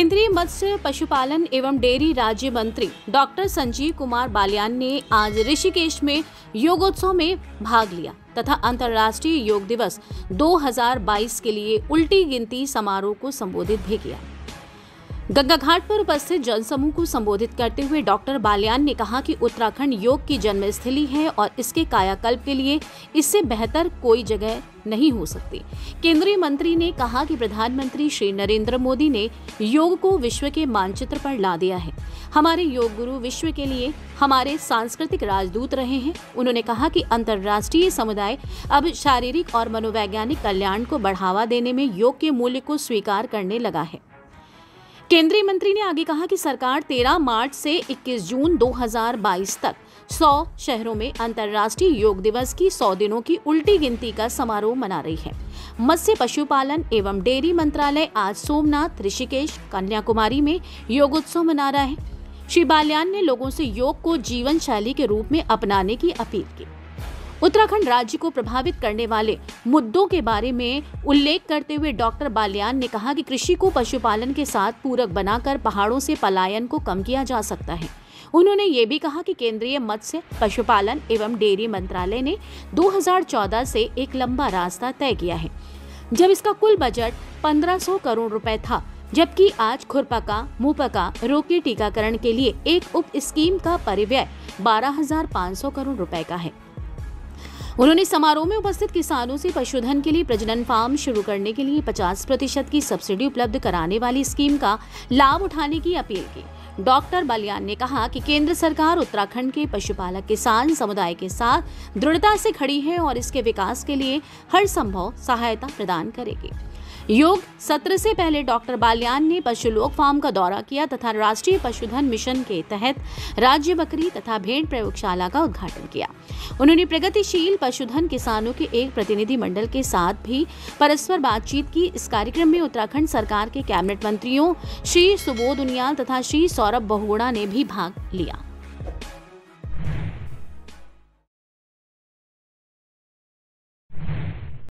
केंद्रीय मत्स्य पशुपालन एवं डेयरी राज्य मंत्री डॉक्टर संजीव कुमार बालियान ने आज ऋषिकेश में योगोत्सव में भाग लिया तथा अंतर्राष्ट्रीय योग दिवस 2022 के लिए उल्टी गिनती समारोह को संबोधित भी किया। गंगा घाट पर उपस्थित जनसमूह को संबोधित करते हुए डॉक्टर बालियान ने कहा कि उत्तराखंड योग की जन्मस्थली है और इसके कायाकल्प के लिए इससे बेहतर कोई जगह नहीं हो सकती। केंद्रीय मंत्री ने कहा कि प्रधानमंत्री श्री नरेंद्र मोदी ने योग को विश्व के मानचित्र पर ला दिया है। हमारे योग गुरु विश्व के लिए हमारे सांस्कृतिक राजदूत रहे हैं। उन्होंने कहा कि अंतर्राष्ट्रीय समुदाय अब शारीरिक और मनोवैज्ञानिक कल्याण को बढ़ावा देने में योग के मूल्य को स्वीकार करने लगा है। केंद्रीय मंत्री ने आगे कहा कि सरकार 13 मार्च से 21 जून 2022 तक 100 शहरों में अंतर्राष्ट्रीय योग दिवस की 100 दिनों की उल्टी गिनती का समारोह मना रही है। मत्स्य पशुपालन एवं डेयरी मंत्रालय आज सोमनाथ, ऋषिकेश, कन्याकुमारी में योग उत्सव मना रहा है। श्री बाल्यान ने लोगों से योग को जीवन शैली के रूप में अपनाने की अपील की। उत्तराखंड राज्य को प्रभावित करने वाले मुद्दों के बारे में उल्लेख करते हुए डॉक्टर बालियान ने कहा कि कृषि को पशुपालन के साथ पूरक बनाकर पहाड़ों से पलायन को कम किया जा सकता है। उन्होंने ये भी कहा कि केंद्रीय मत्स्य पशुपालन एवं डेयरी मंत्रालय ने 2014 से एक लंबा रास्ता तय किया है। जब इसका कुल बजट 1500 करोड़ रुपए था जबकि आज खुरपका मुहपका रोगी टीकाकरण के लिए एक उप स्कीम का परिव्यय 12,500 करोड़ रुपए का है। उन्होंने समारोह में उपस्थित किसानों से पशुधन के लिए प्रजनन फार्म शुरू करने के लिए 50 प्रतिशत की सब्सिडी उपलब्ध कराने वाली स्कीम का लाभ उठाने की अपील की। डॉक्टर बलियान ने कहा कि केंद्र सरकार उत्तराखंड के पशुपालक किसान समुदाय के साथ दृढ़ता से खड़ी है और इसके विकास के लिए हर संभव सहायता प्रदान करेगी। योग सत्र से पहले डॉक्टर बाल्यान ने पशुलोक फार्म का दौरा किया तथा राष्ट्रीय पशुधन मिशन के तहत राज्य बकरी तथा भेड़ प्रयोगशाला का उद्घाटन किया। उन्होंने प्रगतिशील पशुधन किसानों के एक प्रतिनिधि मंडल के साथ भी परस्पर बातचीत की। इस कार्यक्रम में उत्तराखंड सरकार के कैबिनेट मंत्रियों श्री सुबोध उनियाल तथा श्री सौरभ बहुगुणा ने भी भाग लिया।